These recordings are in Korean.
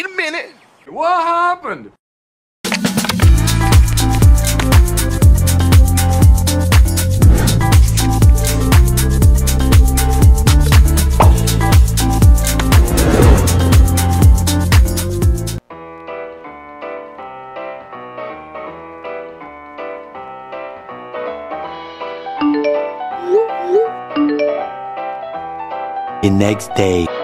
Wait a minute. What happened? The next day.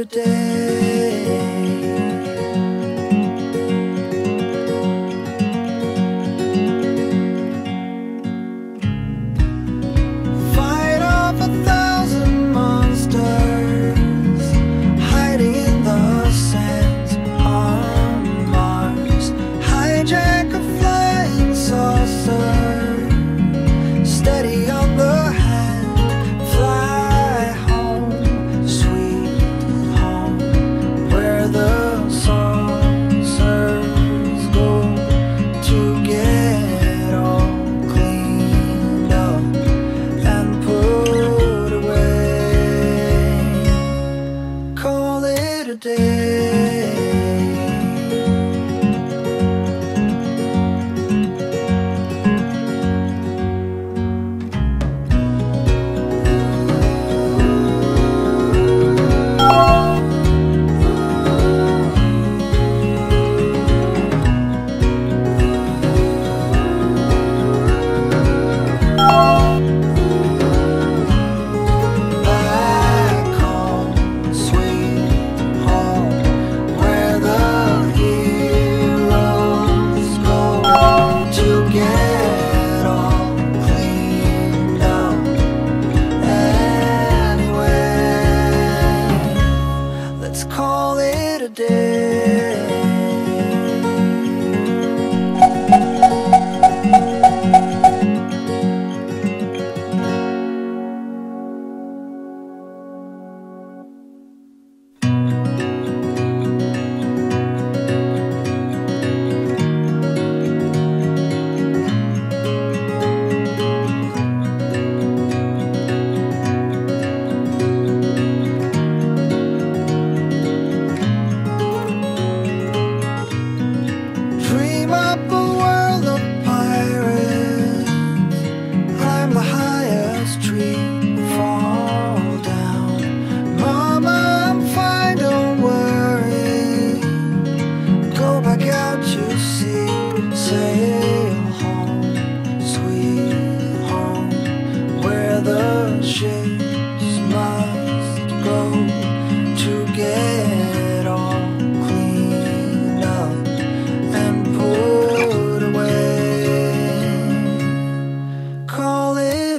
Today.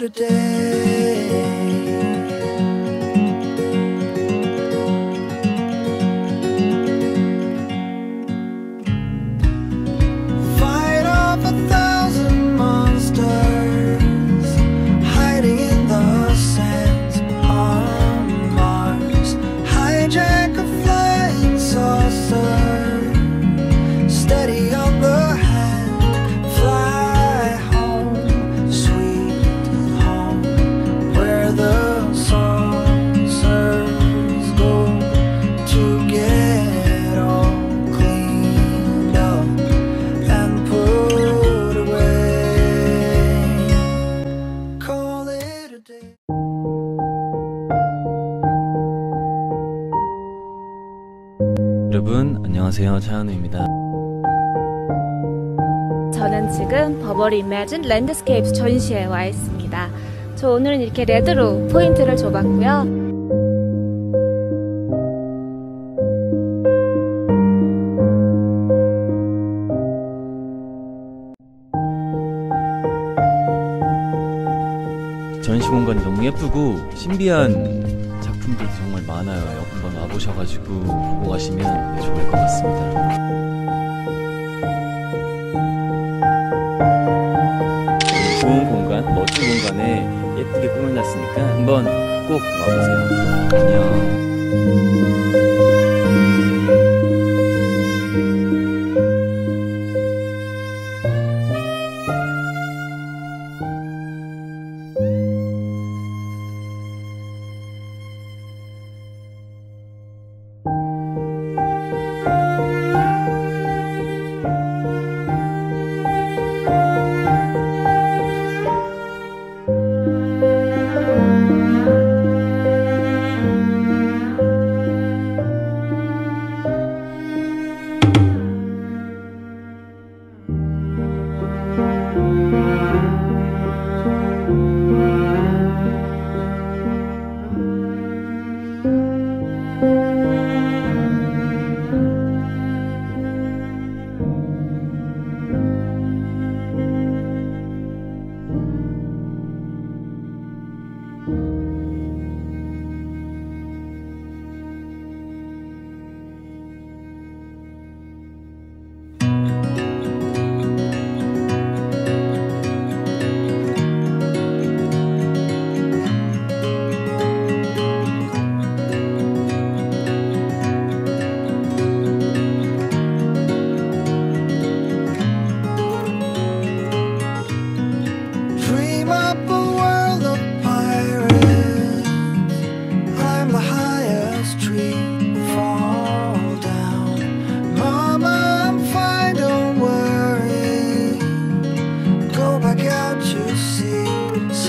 today. 안녕하세요 차은우입니다. 저는 지금 Burberry Imagined Landscapes 전시회에 와 있습니다. 저 오늘은 이렇게 red로 포인트를 줘봤고요. 전시 공간이 너무 예쁘고 신비한 작품들도 정말 많아요. 한번 와보셔가지고 보고 가시면 좋을 것 같습니다. 좋은 공간, 멋진 공간에 예쁘게 꾸며놨으니까 한번 꼭 와보세요. 안녕.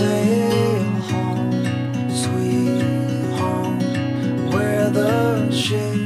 Sail home, sweet home, where the ships